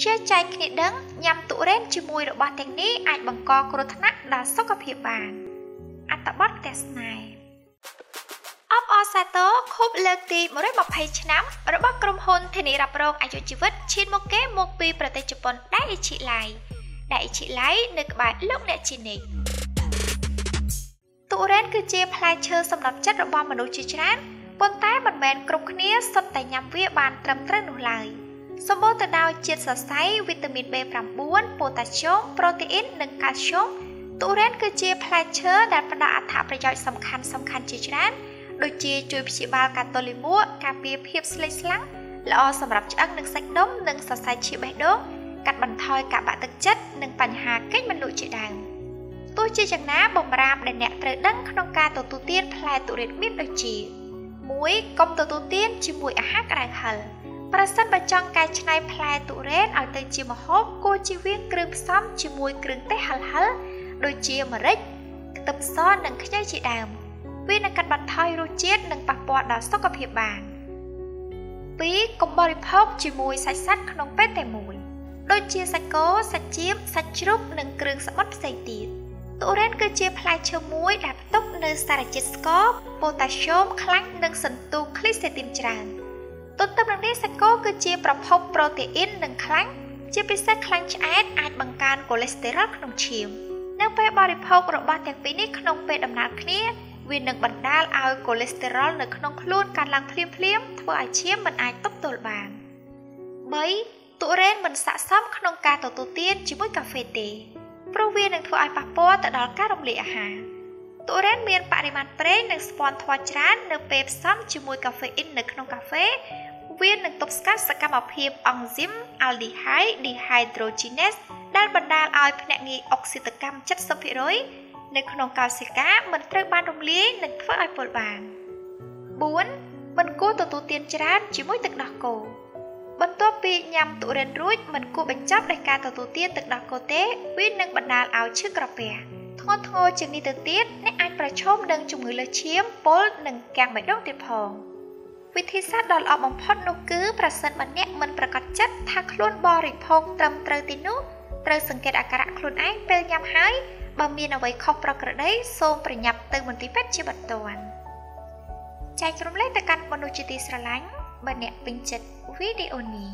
ជឿចែកគ្នាដឹងញ៉ាំទុរេនជាមួយរបស់ទាំងនេះអាចបង្កគ្រោះថ្នាក់ដល់សុខភាពបានអត្តបទទស្សនាអបអសាទរខូបលើកទី120ឆ្នាំរបស់ក្រុមហ៊ុនធានារ៉ាប់រងអាយុជីវិតឈានមុខគេមកពីប្រទេសជប៉ុនដែលអ៊ីឈីឡៃដែលអ៊ីឈីឡៃនៅក្បែរលោកអ្នកជីនិកទុរេនគឺជាផ្លែឈើសម្រាប់ចិត្តរបស់មនុស្សជាច្រើនប៉ុន្តែមិនមែនគ្រប់គ្នាសុទ្ធតែញ៉ាំវាបានត្រឹមត្រូវនោះឡើយ។ សម្បូរទៅដោយជាតិសរសៃវីតាមីន B9 ប៉ូតាស្យូមប្រូតេអ៊ីននិងកាល់ស្យូមទុរេនគឺជាផ្លែឈើដែលផ្ដល់អត្ថប្រយោជន៍សំខាន់សំខាន់ជាច្រើនដូចជាជួយព្យាបាលការទល់លាមកការពារភាពស្លេកស្លាំងល្អសម្រាប់ឆ្អឹងនិងសាច់ដុំនិងសរសៃឈាមបេះដូងកាត់បន្ថយការបាក់ទឹកចិត្តនិងបញ្ហាកិច្ចមិនលក់ជាដើមទោះជាយ៉ាងណាបំរាមដែលអ្នកត្រូវដឹងក្នុងការទទួលទានផ្លែទុរេនមានដូចជា1កុំទទួលទានជាមួយអាហារក្តៅហឹរ ប្រសិនបើចង់កែច្នៃផ្លែទុរេនឲ្យទៅជាម្ហូបគួរជៀសវាងគ្រឿងផ្សំជាមួយគ្រឿងទេសហិលហិលដូចជាម្រេចខ្ទឹមសនិងខ្ញីជាដើមវានឹងកាត់បន្ថយរសជាតិនិងប៉ះពាល់ដល់សុខភាពបាន2កុំបរិភោគជាមួយសាច់សត្វក្នុងពេលតែមួយដូចជាសាច់គោសាច់ចៀមសាច់ជ្រូកនិងគ្រឿងសមុទ្រផ្សេងទៀតទុរេនគឺជាផ្លែឈើមួយដែលផ្ទុកនូវសារជាតិស្ករប៉ូតាស្យូមខ្លាញ់និងសន្ទុះគ្លីសេទីនច្រើន។ ទន្ទឹមនឹងនេះសាច់គោគឺជាប្រភពប្រូតេអ៊ីននិងខ្លាញ់ជាពិសេសខ្លាញ់ឆ្អែតអាចបង្កើនកូលេស្តេរ៉ុលក្នុងឈាមនៅពេលបរិភោគរបស់ទាំងពីរនេះក្នុងពេលដំណើរគ្នាវានឹងបណ្ដាលឲ្យកូលេស្តេរ៉ុលនៅក្នុងខ្លួនកើនឡើងភ្លាមភ្លាមធ្វើឲ្យឈាមមិនអាចទប់ទល់បាន3ទុរេនមិនស័ក្តិសមក្នុងការទទួលទានជាមួយកាហ្វេទេព្រោះវានឹងធ្វើឲ្យប៉ះពាល់ទៅដល់ការរំលាយអាហារទុរេនមានបរិមាណប្រេងនិងស្ពាន់ធម៌ច្រើននៅពេលផ្សំជាមួយកាហ្វេអ៊ីននៅក្នុងកាហ្វេ វានឹងទប់ស្កាត់សកម្មភាពអង់ស៊ីម aldehyde dehydrogenase ដែលបណ្ដាលឲ្យភ្នាក់ងារអុកស៊ីតកម្ម70%នៅក្នុងកោសិកាមិនត្រូវបានរំលាយនិងធ្វើឲ្យពុលបាន4មិនគួរទទួលទានច្រើនជាមួយទឹកដោះគោបន្ទាប់ពីញ៉ាំទុរេនរួចមិនគួរបញ្ចប់ដោយការទទួលទានទឹកដោះគោទេវានឹងបណ្ដាលឲ្យឈឺក្រពះធ្ងន់ធ្ងរជាងនេះទៅទៀតអ្នកអាចប្រឈមនឹងជំងឺលើសឈាមពុលនិងកាំងបេះដូងទៀតផង។ វិធីសាស្ត្រដ៏ល្អបំផុតនោះគឺប្រសិនបើអ្នកមិនប្រកាសចិត្តថាខ្លួនបរិភោគត្រឹមត្រូវទីនោះត្រូវសង្កេតអាការៈខ្លួនឯងពេលញ៉ាំហើយបើមានអ្វីខុសប្រក្រតីសូមប្រញាប់ទៅមន្ទីរពេទ្យជាបន្ទាន់ចែករំលែកទៅកាន់មនុស្សជាទីស្រឡាញ់បើអ្នកពេញចិត្តវីដេអូនេះ